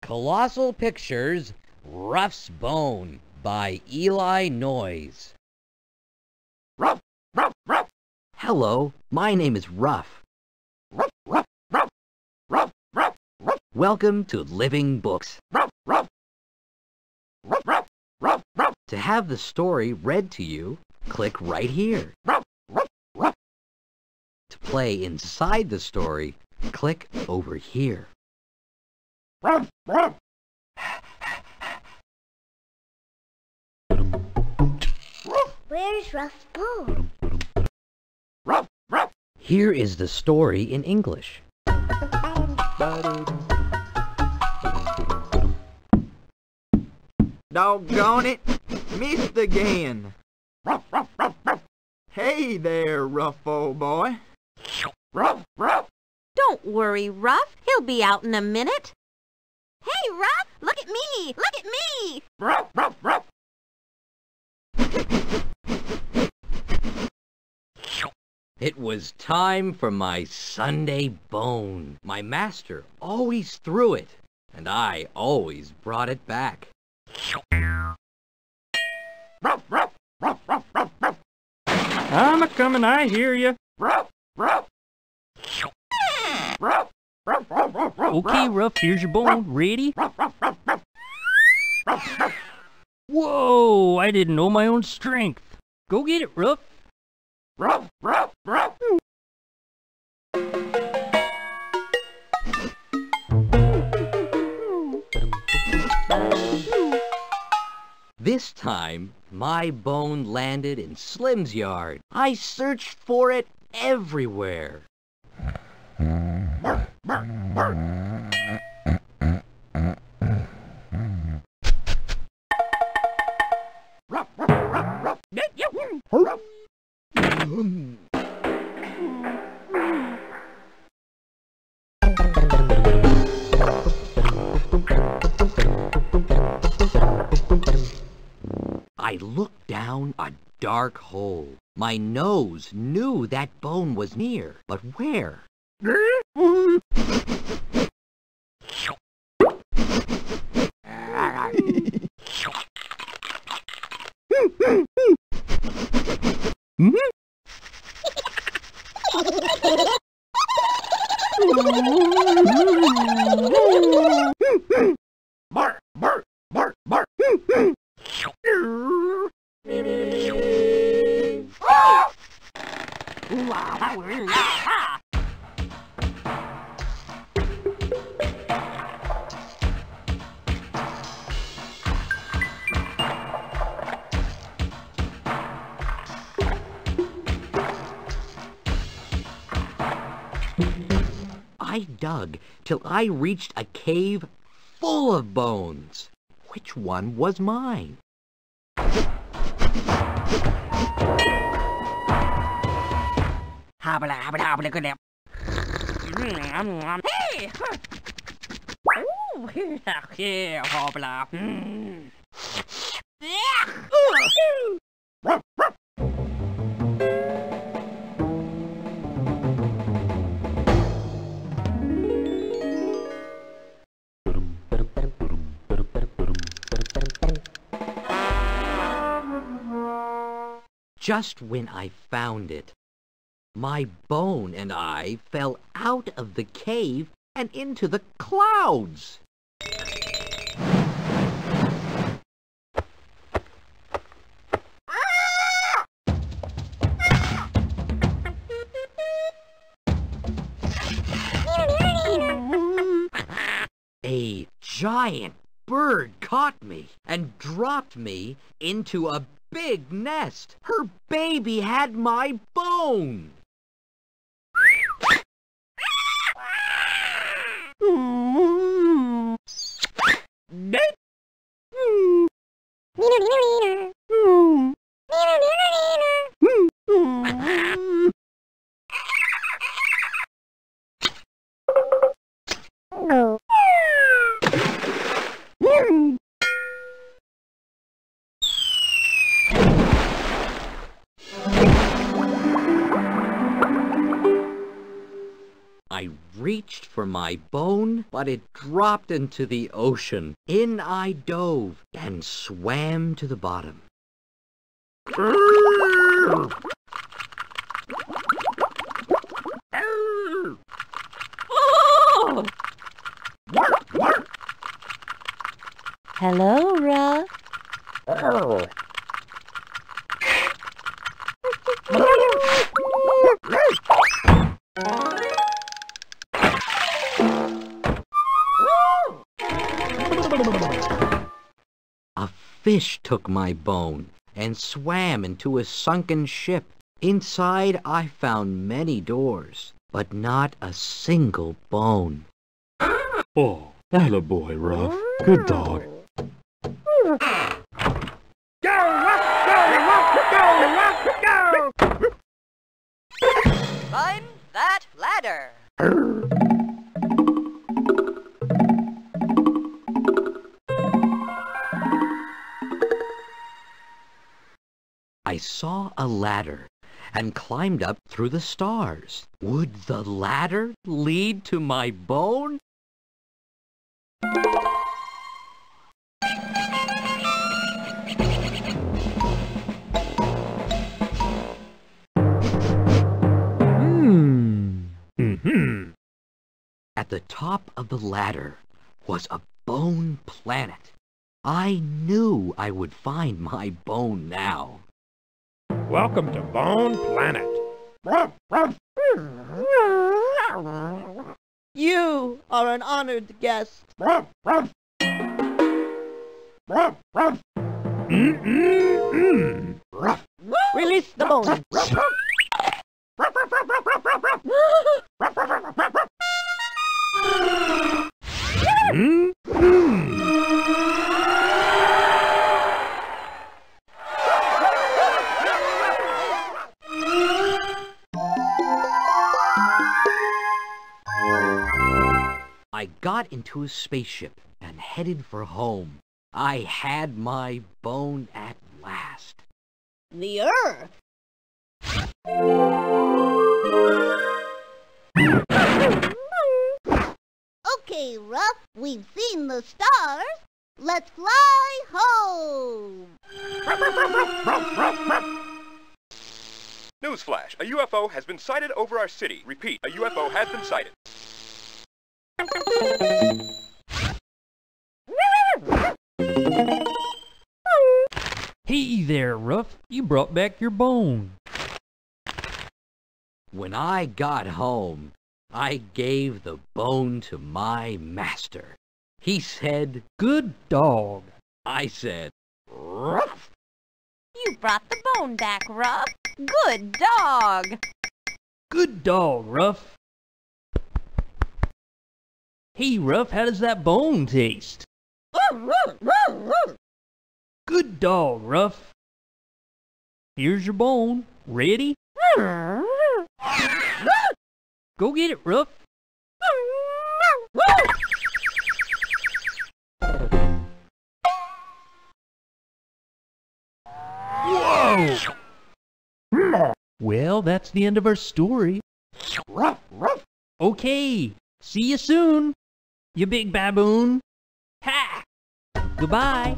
Colossal Pictures Ruff's Bone by Eli Noyes. Ruff, ruff, ruff, Hello, my name is Ruff. ruff, ruff, ruff, ruff, ruff, ruff, Welcome to Living Books. To have the story read to you, click right here. To play inside the story, click over here. Where's? Ruff, ruff. Here is the story in English. Doggone it! Missed again! Ruff, ruff, ruff, ruff. Hey there, Ruff old boy. Ruff, ruff. Don't worry, Ruff. He'll be out in a minute. Hey, Ruff, look at me! Look at me! Ruff, ruff, ruff. It was time for my Sunday bone. My master always threw it, and I always brought it back. I'm a comin', I hear you. Okay, Ruff, here's your bone. Ready? Whoa, I didn't know my own strength. Go get it, Ruff. Ruff, ruff, ruff. This time, my bone landed in Slim's yard. I searched for it everywhere. Looked down a dark hole. My nose knew that bone was near, but where? Bark, hmm. I dug till I reached a cave full of bones. Which one was mine? Hey! Ooh, yeah, hoppla. Mm. Yeah. Just when I found it, my bone and I fell out of the cave and into the clouds. A giant bird caught me and dropped me into a big nest. Her baby had my bone. Nina, Nina, Nina. For my bone, but it dropped into the ocean. In I dove and swam to the bottom. Hello, Ruff. A oh. Fish took my bone and swam into a sunken ship. Inside I found many doors, but not a single bone. Oh, that a boy, Ruff. Good dog. Go, Ruff! Go, Ruff! Go, Ruff! Go! Climb that ladder. Saw a ladder and climbed up through the stars. Would the ladder lead to my bone? Hmm. Mm-hmm. At the top of the ladder was a bone planet. I knew I would find my bone now. Welcome to Bone Planet. You are an honored guest. Mm-mm-mm. Release the bone. I got into a spaceship and headed for home. I had my bone at last. The earth. Okay, Ruff, we've seen the stars. Let's fly home. Newsflash, a UFO has been sighted over our city. Repeat, a UFO has been sighted. Hey there, Ruff. You brought back your bone. When I got home, I gave the bone to my master. He said, Good dog. I said, Ruff. You brought the bone back, Ruff. Good dog. Good dog, Ruff. Hey, Ruff, how does that bone taste? Good dog, Ruff. Here's your bone. Ready? Go get it, Ruff. Whoa! Well, that's the end of our story. Ruff, ruff. Okay, see you soon, you big baboon. Ha! Goodbye.